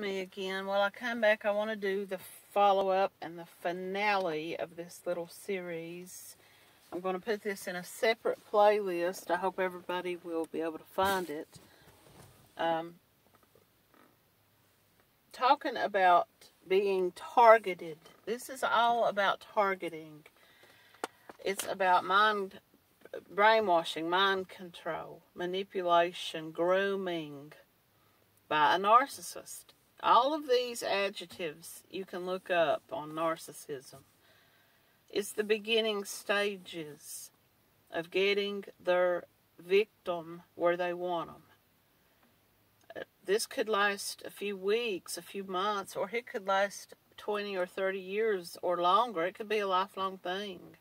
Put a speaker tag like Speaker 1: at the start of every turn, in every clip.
Speaker 1: me again. Well, I come back. I want to do the follow up and the finale of this little series. I'm going to put this in a separate playlist. I hope everybody will be able to find it. Um, talking about being targeted. This is all about targeting. It's about mind brainwashing, mind control, manipulation, grooming by a narcissist. All of these adjectives you can look up on narcissism. It's the beginning stages of getting their victim where they want them. Uh, this could last a few weeks, a few months, or it could last 20 or 30 years or longer. It could be a lifelong thing.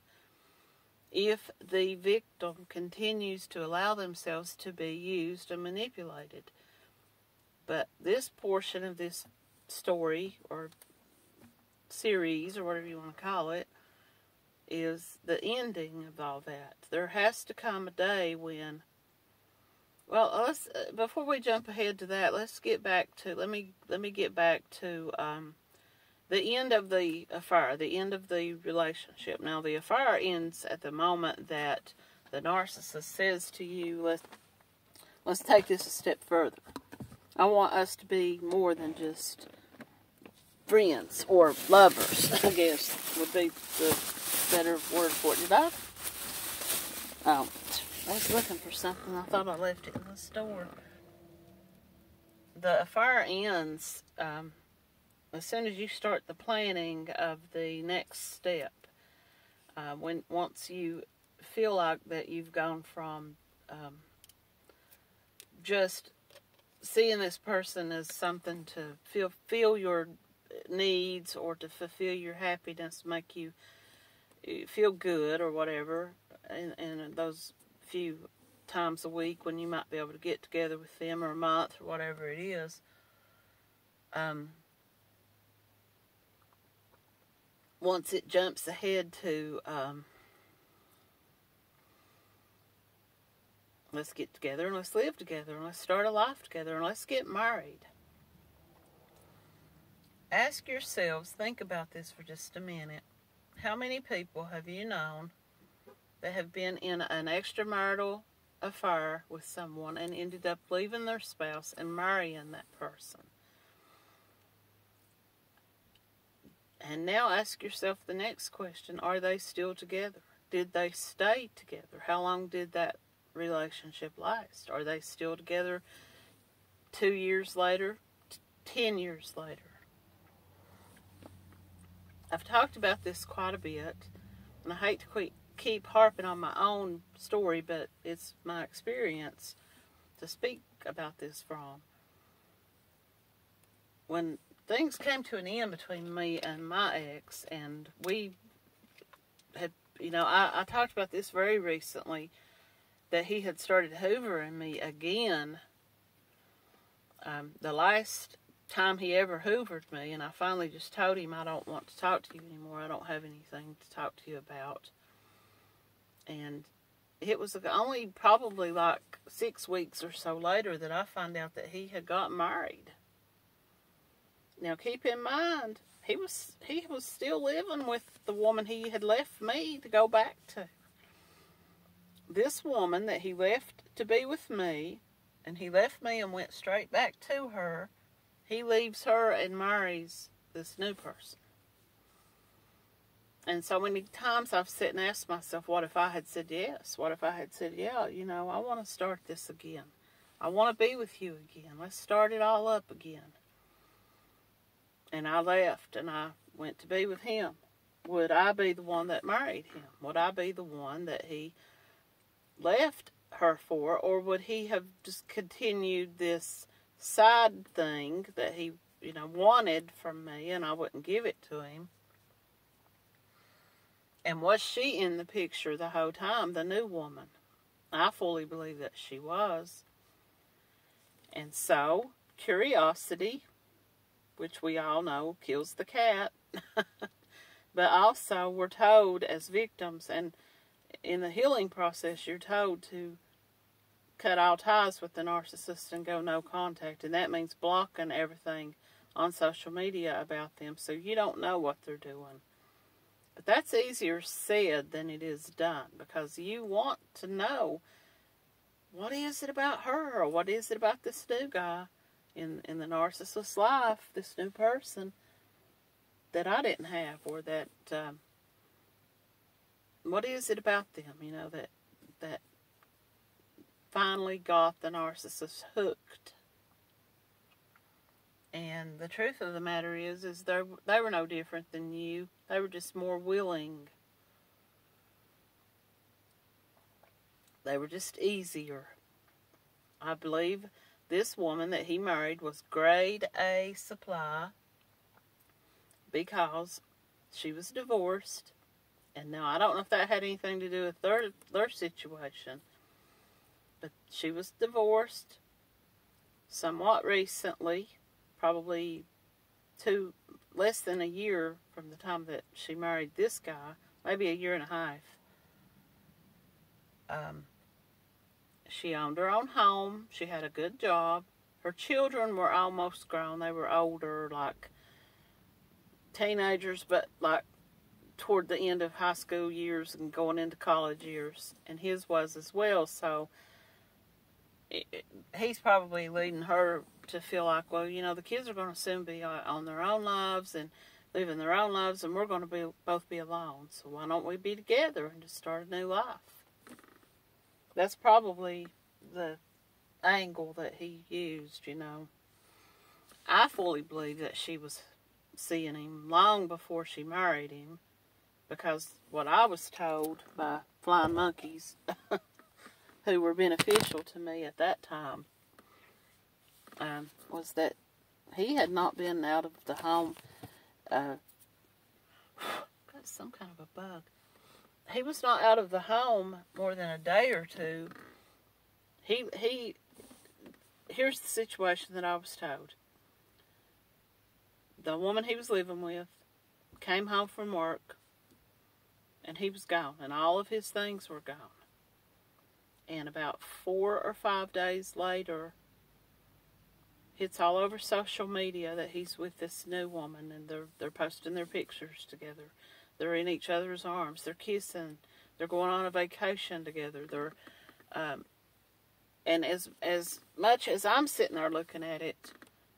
Speaker 1: If the victim continues to allow themselves to be used and manipulated. But this portion of this story or series or whatever you want to call it is the ending of all that. There has to come a day when well, let's uh, before we jump ahead to that, let's get back to let me let me get back to um, the end of the affair, the end of the relationship. Now, the affair ends at the moment that the narcissist says to you, "Let's let's take this a step further." I want us to be more than just friends or lovers, I guess would be the better word for it. Did I? Oh, I was looking for something. I thought I left it in the store. The fire ends um, as soon as you start the planning of the next step. Uh, when once you feel like that you've gone from um, just seeing this person as something to feel feel your needs or to fulfill your happiness, make you feel good or whatever, and, and those few times a week when you might be able to get together with them or a month or whatever it is. Um, once it jumps ahead to um, Let's get together and let's live together and let's start a life together and let's get married. Ask yourselves, think about this for just a minute. How many people have you known that have been in an extramarital affair with someone and ended up leaving their spouse and marrying that person? And now ask yourself the next question Are they still together? Did they stay together? How long did that relationship last? Are they still together two years later, ten years later? I've talked about this quite a bit, and I hate to keep harping on my own story, but it's my experience to speak about this from. When things came to an end between me and my ex, and we had, you know, I, I talked about this very recently that he had started hoovering me again. Um, the last time he ever hoovered me, and I finally just told him I don't want to talk to you anymore. I don't have anything to talk to you about. And it was only probably like six weeks or so later that I found out that he had got married. Now keep in mind, he was he was still living with the woman he had left me to go back to this woman that he left to be with me, and he left me and went straight back to her, he leaves her and marries this new person. And so many times I've sat and asked myself, what if I had said yes? What if I had said, yeah, you know, I want to start this again. I want to be with you again. Let's start it all up again. And I left and I went to be with him. Would I be the one that married him? Would I be the one that he left her for, or would he have just continued this side thing that he, you know, wanted from me and I wouldn't give it to him? And was she in the picture the whole time, the new woman? I fully believe that she was. And so, curiosity, which we all know kills the cat, but also we're told as victims, and in the healing process, you're told to cut all ties with the narcissist and go no contact. And that means blocking everything on social media about them, so you don't know what they're doing. But that's easier said than it is done because you want to know what is it about her or what is it about this new guy in in the narcissist's life, this new person that I didn't have or that um, what is it about them, you know, that that finally got the narcissist hooked. And the truth of the matter is, is they they were no different than you. They were just more willing. They were just easier. I believe this woman that he married was grade A supply because she was divorced. And now I don't know if that had anything to do with their their situation. But she was divorced somewhat recently, probably two less than a year from the time that she married this guy, maybe a year and a half. Um, she owned her own home. She had a good job. Her children were almost grown. They were older, like teenagers, but like toward the end of high school years and going into college years. And his was as well. So it, he's probably leading her to feel like, well, you know, the kids are going to soon be uh, on their own lives and living their own lives, and we're going to be both be alone. So why don't we be together and just start a new life? That's probably the angle that he used, you know. I fully believe that she was seeing him long before she married him because what I was told by flying monkeys who were beneficial to me at that time um, was that he had not been out of the home. Uh, got some kind of a bug. He was not out of the home more than a day or two. He he. Here's the situation that I was told. The woman he was living with came home from work, and he was gone, and all of his things were gone. And about four or five days later, it's all over social media that he's with this new woman and they're they're posting their pictures together. They're in each other's arms. They're kissing. They're going on a vacation together. They're um, and as as much as I'm sitting there looking at it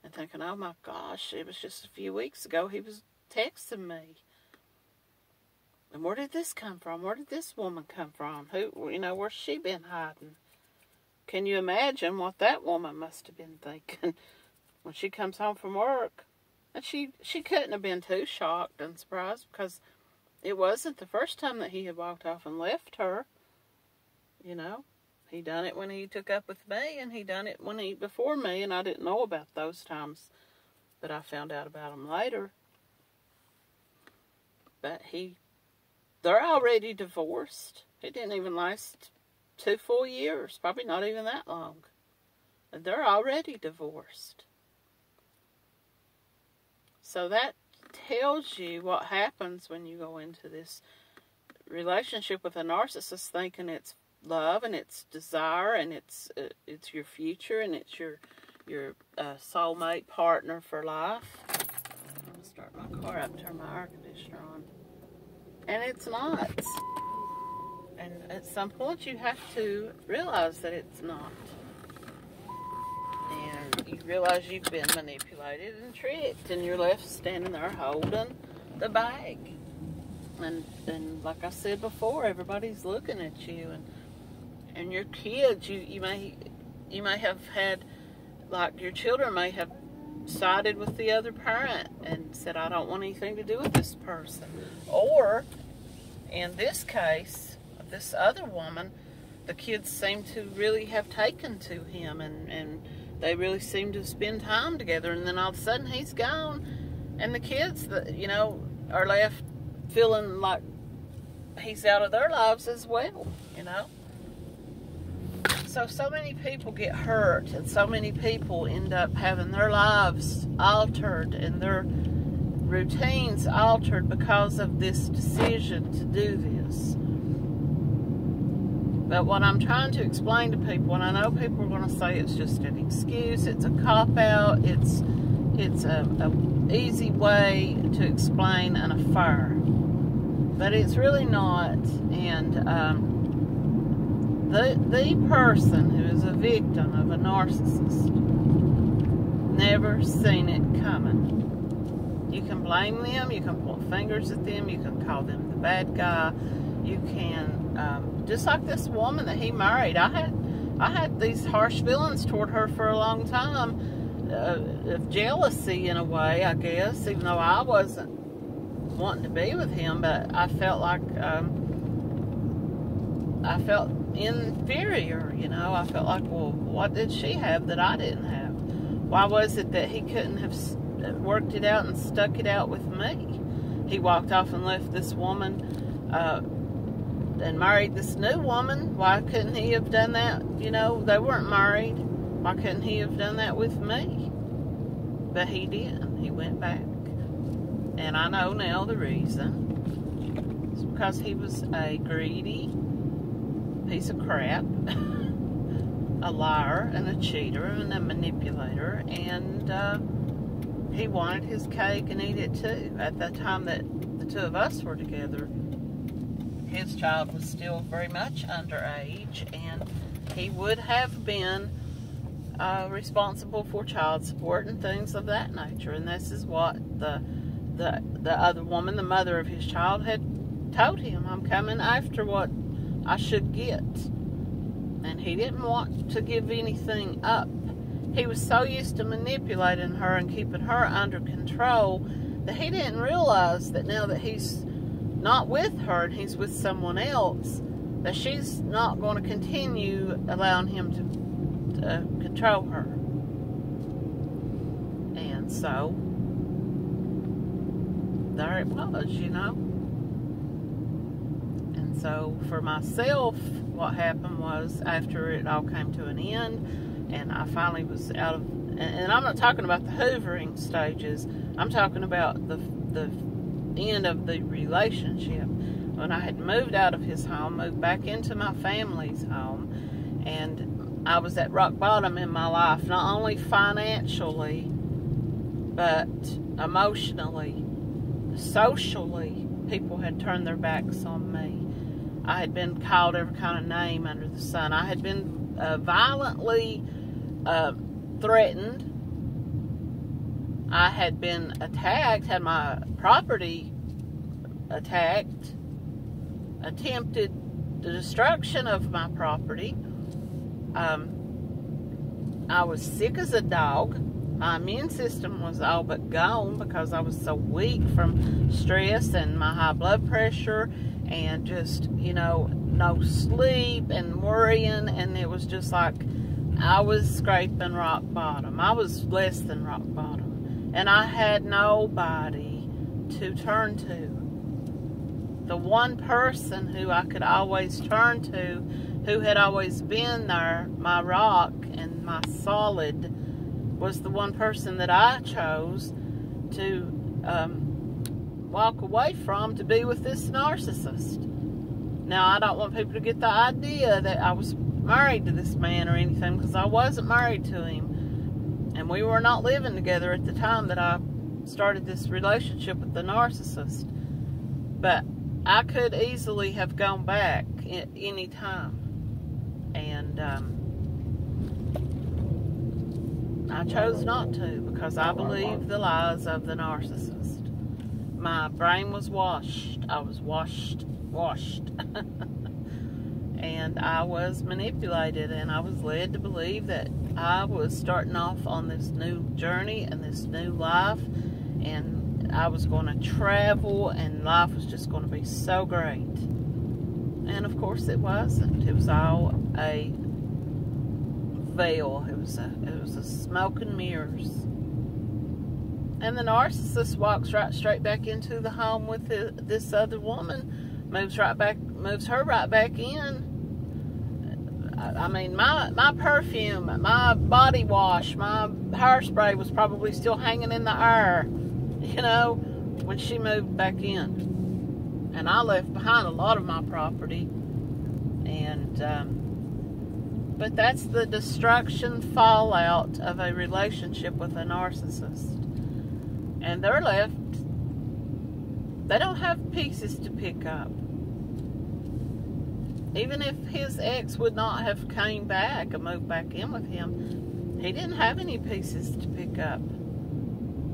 Speaker 1: and thinking, "Oh my gosh, it was just a few weeks ago he was texting me." And where did this come from? Where did this woman come from? Who, you know, where's she been hiding? Can you imagine what that woman must have been thinking when she comes home from work? And she, she couldn't have been too shocked and surprised because it wasn't the first time that he had walked off and left her. You know, he done it when he took up with me and he done it when he, before me, and I didn't know about those times. But I found out about them later. But he they're already divorced. It didn't even last two full years, probably not even that long. And they're already divorced. So that tells you what happens when you go into this relationship with a narcissist thinking it's love and it's desire and it's uh, it's your future and it's your your uh, soulmate partner for life. I'm gonna start my car up, turn my air conditioner on. And it's not. And at some point you have to realize that it's not. And you realize you've been manipulated and tricked and you're left standing there holding the bag. And and like I said before, everybody's looking at you and and your kids, you, you may you may have had like your children may have sided with the other parent and said, I don't want anything to do with this person. Or, in this case, this other woman, the kids seem to really have taken to him and, and they really seem to spend time together. And then all of a sudden he's gone. And the kids, you know, are left feeling like he's out of their lives as well, you know so so many people get hurt and so many people end up having their lives altered and their routines altered because of this decision to do this but what I'm trying to explain to people and I know people are going to say it's just an excuse it's a cop out it's it's a, a easy way to explain an affair, but it's really not. And um, the the person who is a victim of a narcissist never seen it coming. You can blame them, you can point fingers at them, you can call them the bad guy, you can um, just like this woman that he married. I had I had these harsh feelings toward her for a long time, uh, of jealousy in a way, I guess, even though I wasn't wanting to be with him, but I felt like um, I felt inferior, you know. I felt like, well, what did she have that I didn't have? Why was it that he couldn't have worked it out and stuck it out with me? He walked off and left this woman. Uh, and married this new woman. Why couldn't he have done that? You know, they weren't married. Why couldn't he have done that with me? But he did. He went back. And I know now the reason. It's because he was a greedy piece of crap, a liar and a cheater and a manipulator, and uh, he wanted his cake and eat it too. At the time that the two of us were together, his child was still very much underage, and he would have been uh, responsible for child support and things of that nature. And this is what the the the other woman, the mother of his child, had told him. I'm coming after what I should get. And he didn't want to give anything up. He was so used to manipulating her and keeping her under control that he didn't realize that now that he's not with her and he's with someone else, that she's not going to continue allowing him to, to control her. And so, there it was, you know. So, for myself, what happened was after it all came to an end, and I finally was out of, and I'm not talking about the hoovering stages, I'm talking about the, the end of the relationship. When I had moved out of his home, moved back into my family's home, and I was at rock bottom in my life, not only financially, but emotionally, socially. People had turned their backs on me. I had been called every kind of name under the sun. I had been uh, violently uh, threatened I had been attacked, had my property attacked, attempted the destruction of my property. Um, I was sick as a dog. My immune system was all but gone because I was so weak from stress and my high blood pressure and just, you know, no sleep and worrying. And it was just like I was scraping rock bottom. I was less than rock bottom and I had nobody to turn to. The one person who I could always turn to, who had always been there, my rock and my solid, was the one person that I chose to um, walk away from to be with this narcissist. Now, I don't want people to get the idea that I was married to this man or anything because I wasn't married to him. And we were not living together at the time that I started this relationship with the narcissist. But I could easily have gone back at any time. And um, I chose not to because I believe the lies of the narcissist. My brain was washed. I was washed, washed. and I was manipulated and I was led to believe that I was starting off on this new journey and this new life, and I was going to travel, and life was just going to be so great. And of course, it wasn't. It was all a veil. It was a it was a smoke and mirrors. And the narcissist walks right straight back into the home with the, this other woman, moves right back, moves her right back in I mean, my my perfume, my body wash, my hairspray was probably still hanging in the air, you know, when she moved back in. And I left behind a lot of my property. And um, But that's the destruction fallout of a relationship with a narcissist. And they're left, they don't have pieces to pick up. Even if his ex would not have came back and moved back in with him, he didn't have any pieces to pick up.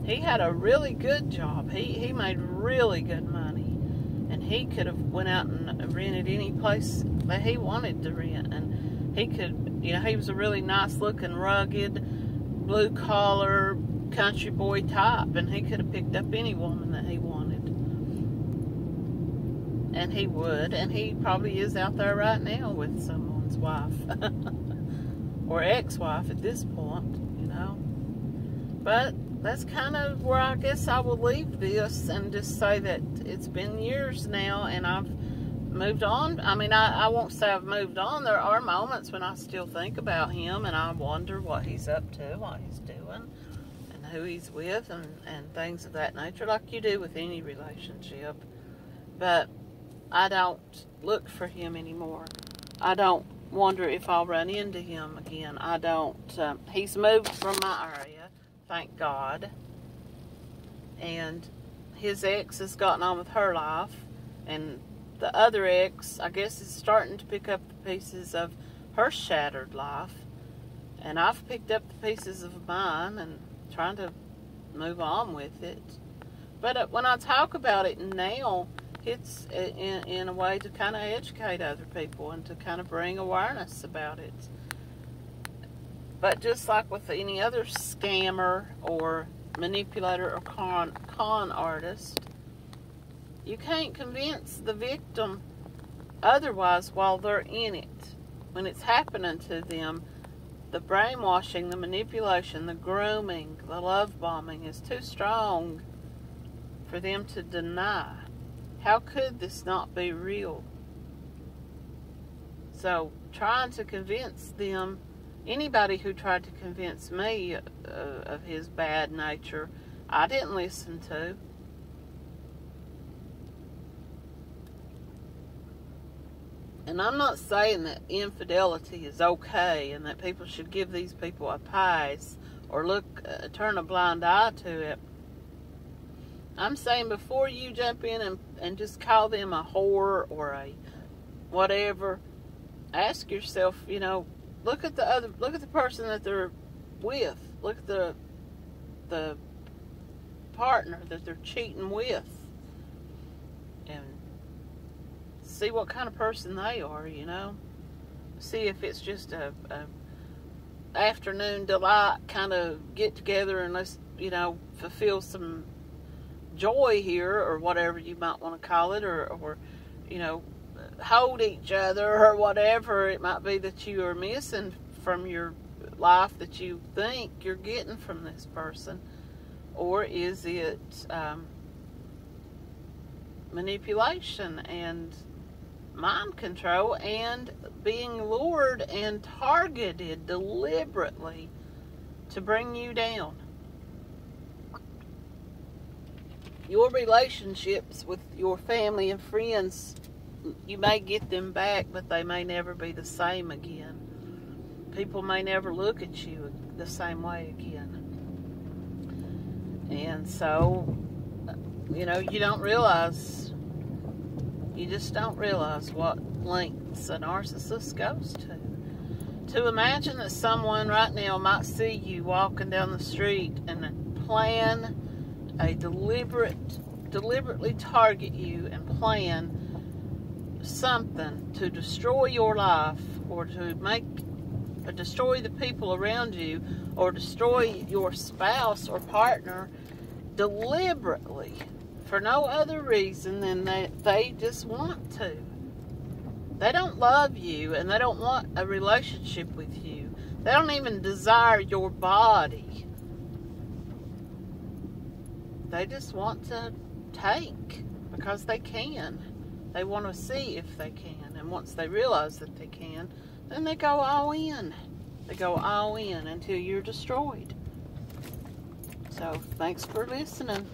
Speaker 1: He had a really good job. He, he made really good money. And he could have went out and rented any place that he wanted to rent. And he could, you know, he was a really nice looking, rugged, blue collar, country boy type, and he could have picked up any woman that he wanted. And he would, and he probably is out there right now with someone's wife or ex wife at this point, you know. But that's kind of where I guess I will leave this and just say that it's been years now and I've moved on. I mean, I, I won't say I've moved on. There are moments when I still think about him and I wonder what he's up to, what he's doing, who he's with, and, and things of that nature, like you do with any relationship. But I don't look for him anymore. I don't wonder if I'll run into him again. I don't. Um, he's moved from my area, thank God. And his ex has gotten on with her life, and the other ex, I guess, is starting to pick up the pieces of her shattered life. And I've picked up the pieces of mine and trying to move on with it. But uh, when I talk about it now, it's in, in a way to kind of educate other people and to kind of bring awareness about it. But just like with any other scammer or manipulator or con, con artist, you can't convince the victim otherwise while they're in it. When it's happening to them, the brainwashing, the manipulation, the grooming, the love bombing is too strong for them to deny. How could this not be real? So, trying to convince them, anybody who tried to convince me uh, of his bad nature, I didn't listen to. And I'm not saying that infidelity is okay and that people should give these people a pass or look, uh, turn a blind eye to it. I'm saying before you jump in and, and just call them a whore or a whatever, ask yourself, you know, look at the other, look at the person that they're with. Look at the, the partner that they're cheating with. And see what kind of person they are, you know. See if it's just a, a afternoon delight kind of get together and let's, you know, fulfill some joy here or whatever you might want to call it or, or you know, hold each other or whatever it might be that you are missing from your life that you think you're getting from this person. Or is it um, manipulation and mind control and being lured and targeted deliberately to bring you down. Your relationships with your family and friends, you may get them back, but they may never be the same again. People may never look at you the same way again. And so, you know, you don't realize you just don't realize what lengths a narcissist goes to. To imagine that someone right now might see you walking down the street and plan a deliberate, deliberately target you and plan something to destroy your life or to make or destroy the people around you or destroy your spouse or partner deliberately for no other reason than that they just want to. They don't love you and they don't want a relationship with you. They don't even desire your body. They just want to take because they can. They want to see if they can. And once they realize that they can, then they go all in. They go all in until you're destroyed. So, thanks for listening.